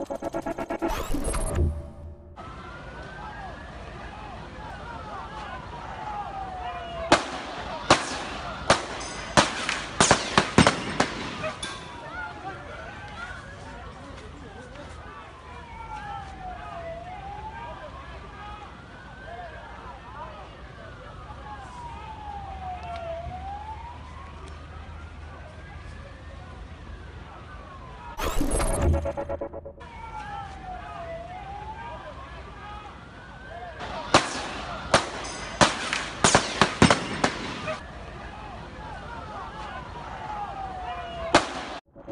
you